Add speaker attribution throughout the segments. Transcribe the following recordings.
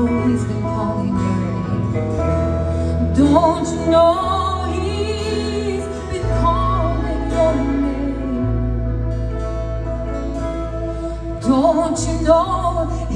Speaker 1: always been calling your name. Don't you know? Don't you know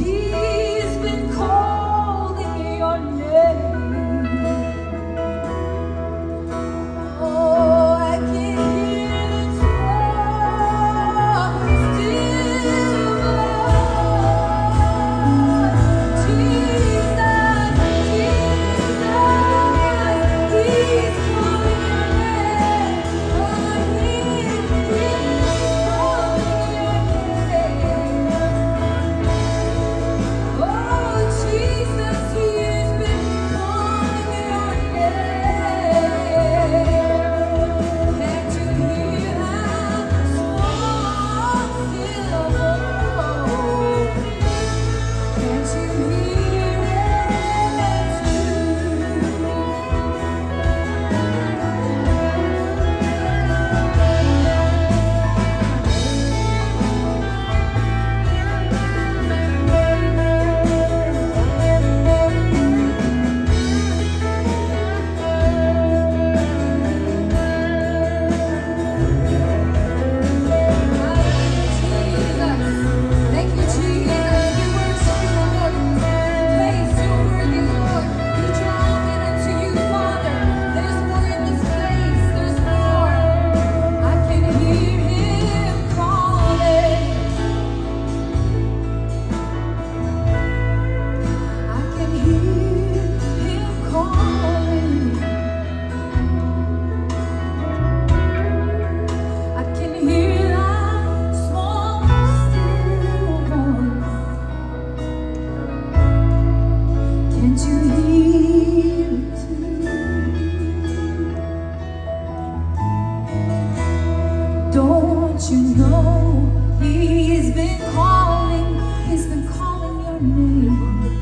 Speaker 1: you know he's been calling, he's been calling your name.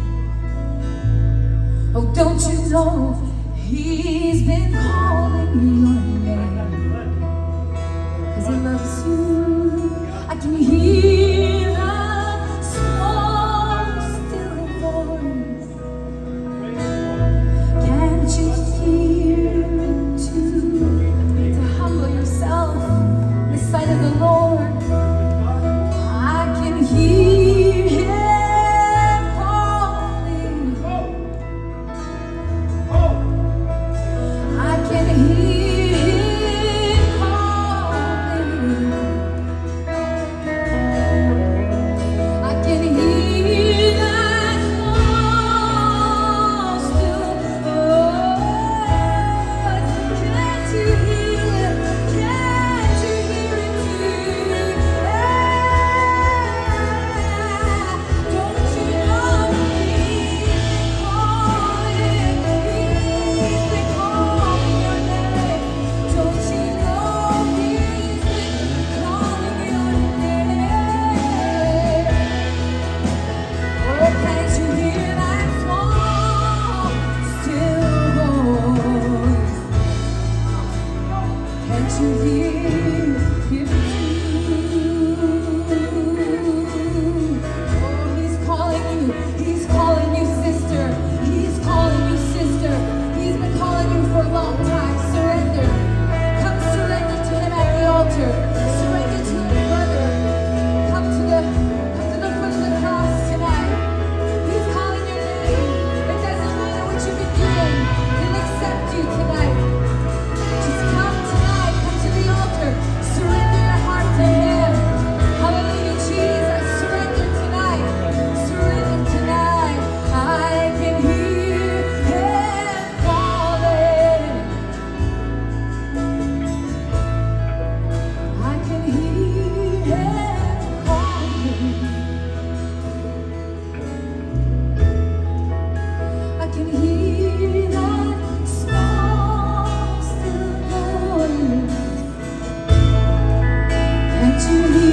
Speaker 1: Oh, don't you know he's been calling your name? Cause he loves you. I can hear 是你